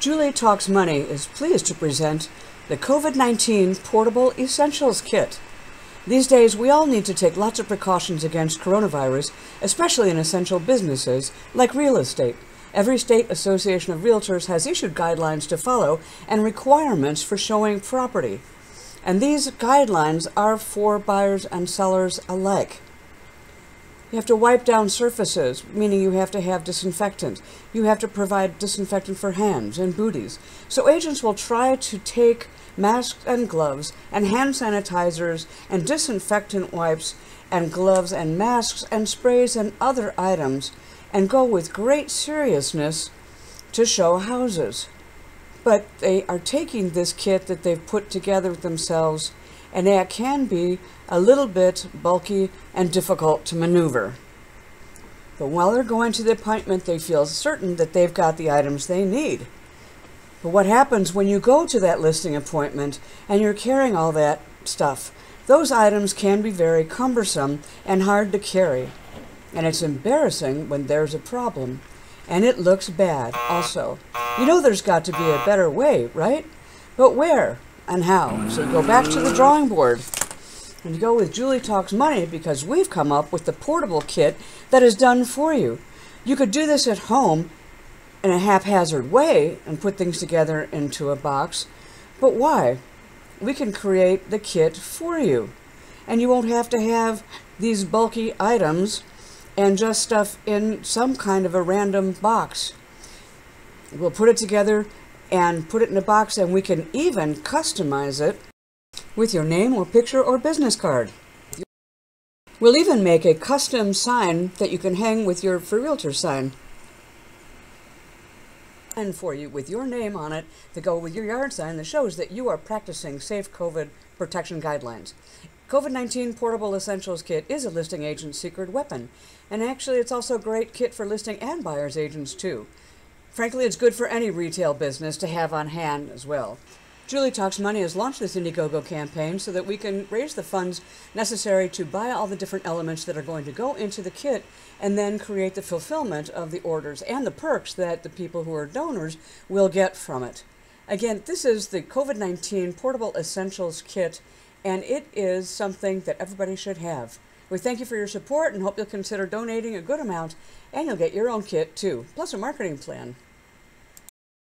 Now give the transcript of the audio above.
Julie Talks Money is pleased to present the COVID 19 Portable Essentials Kit. These days, we all need to take lots of precautions against coronavirus, especially in essential businesses like real estate. Every state association of realtors has issued guidelines to follow and requirements for showing property. And these guidelines are for buyers and sellers alike. You have to wipe down surfaces, meaning you have to have disinfectant. You have to provide disinfectant for hands and booties. So agents will try to take masks and gloves and hand sanitizers and disinfectant wipes and gloves and masks and sprays and other items and go with great seriousness to show houses. But they are taking this kit that they've put together themselves and that can be a little bit bulky and difficult to maneuver. But while they're going to the appointment, they feel certain that they've got the items they need. But what happens when you go to that listing appointment and you're carrying all that stuff? Those items can be very cumbersome and hard to carry. And it's embarrassing when there's a problem. And it looks bad also. You know there's got to be a better way, right? But where? And how. So you go back to the drawing board and you go with Julie Talks Money because we've come up with the portable kit that is done for you. You could do this at home in a haphazard way and put things together into a box, but why? We can create the kit for you. And you won't have to have these bulky items and just stuff in some kind of a random box. We'll put it together and put it in a box and we can even customize it with your name or picture or business card. We'll even make a custom sign that you can hang with your for realtor sign and for you with your name on it to go with your yard sign that shows that you are practicing safe COVID protection guidelines. COVID-19 Portable Essentials Kit is a listing agent's secret weapon, and actually it's also a great kit for listing and buyer's agents too. Frankly, it's good for any retail business to have on hand as well. Julie Talks Money has launched this Indiegogo campaign so that we can raise the funds necessary to buy all the different elements that are going to go into the kit and then create the fulfillment of the orders and the perks that the people who are donors will get from it. Again, this is the COVID 19 Portable Essentials Kit, and it is something that everybody should have. We thank you for your support and hope you'll consider donating a good amount, and you'll get your own kit too, plus a marketing plan.